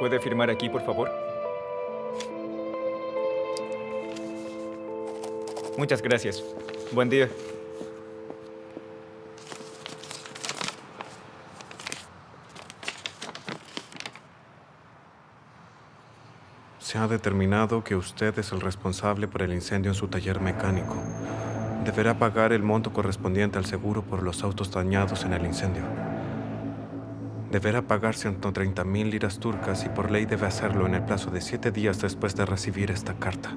¿Puede firmar aquí, por favor? Muchas gracias. Buen día. Se ha determinado que usted es el responsable por el incendio en su taller mecánico. Deberá pagar el monto correspondiente al seguro por los autos dañados en el incendio. Deberá pagar 130 mil liras turcas y por ley debe hacerlo en el plazo de siete días después de recibir esta carta.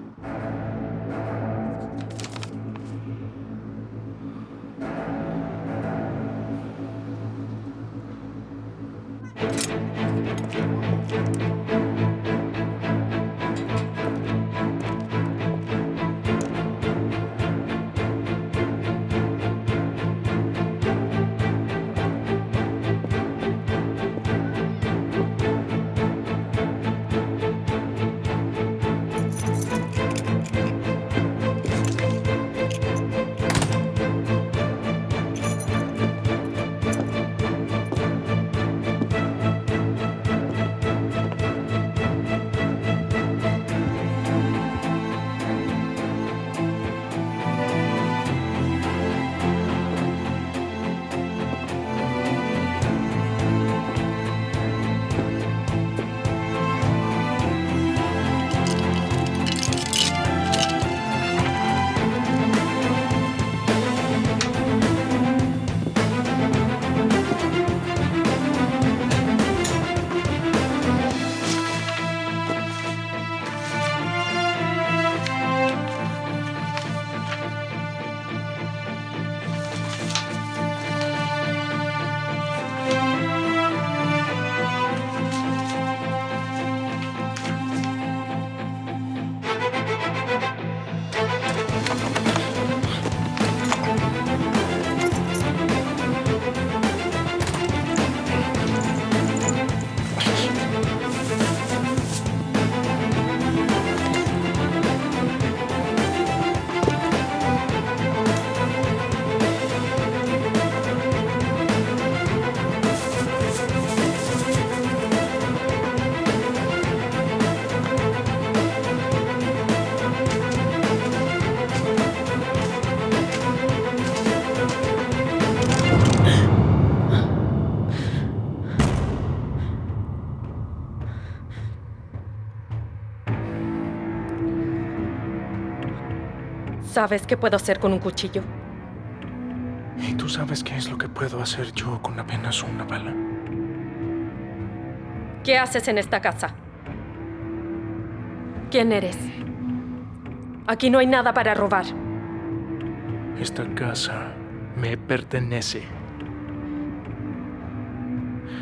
¿Sabes qué puedo hacer con un cuchillo? ¿Y tú sabes qué es lo que puedo hacer yo con apenas una bala? ¿Qué haces en esta casa? ¿Quién eres? Aquí no hay nada para robar. Esta casa me pertenece.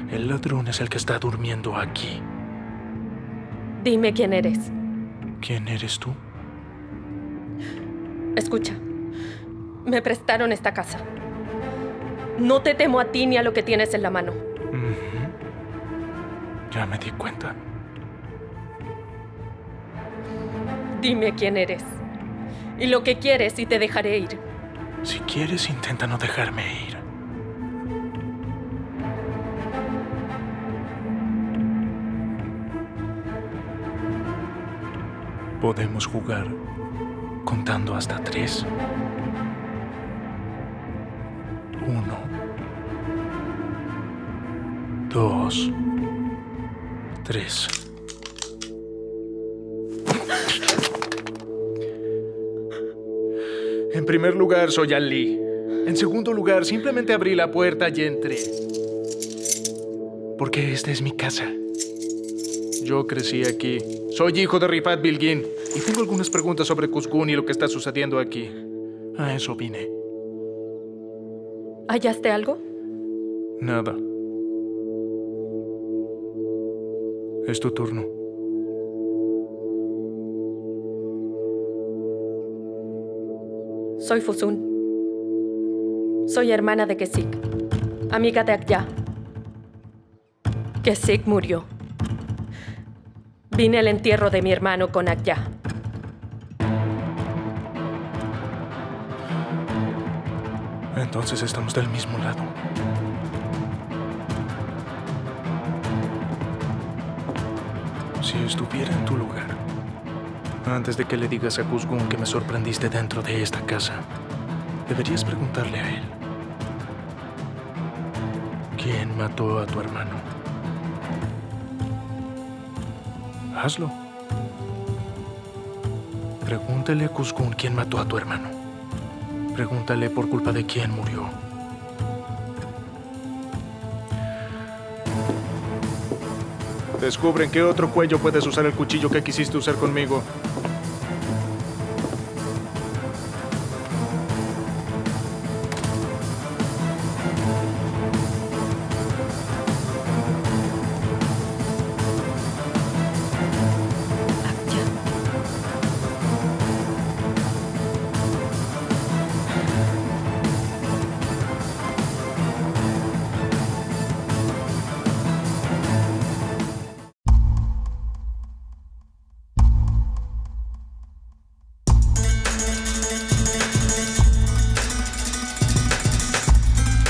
El ladrón es el que está durmiendo aquí. Dime quién eres. ¿Quién eres tú? Escucha, me prestaron esta casa. No te temo a ti ni a lo que tienes en la mano. Ya me di cuenta. Dime quién eres. Y lo que quieres y te dejaré ir. Si quieres, intenta no dejarme ir. Podemos jugar contando hasta tres. Uno. Dos. Tres. En primer lugar, soy Ali. En segundo lugar, simplemente abrí la puerta y entré. Porque esta es mi casa. Yo crecí aquí. Soy hijo de Rifat Bilgin y tengo algunas preguntas sobre Kuzgun y lo que está sucediendo aquí. A eso vine. ¿Hallaste algo? Nada. Es tu turno. Soy Fusun. Soy hermana de Kesik, amiga de Akya. Kesik murió. Vine al entierro de mi hermano con Akya. Entonces estamos del mismo lado. Si estuviera en tu lugar, antes de que le digas a Kuzgun que me sorprendiste dentro de esta casa, deberías preguntarle a él. ¿Quién mató a tu hermano? Hazlo. Pregúntale a Kuzgun quién mató a tu hermano. Pregúntale por culpa de quién murió. Descubren qué otro cuello puedes usar el cuchillo que quisiste usar conmigo.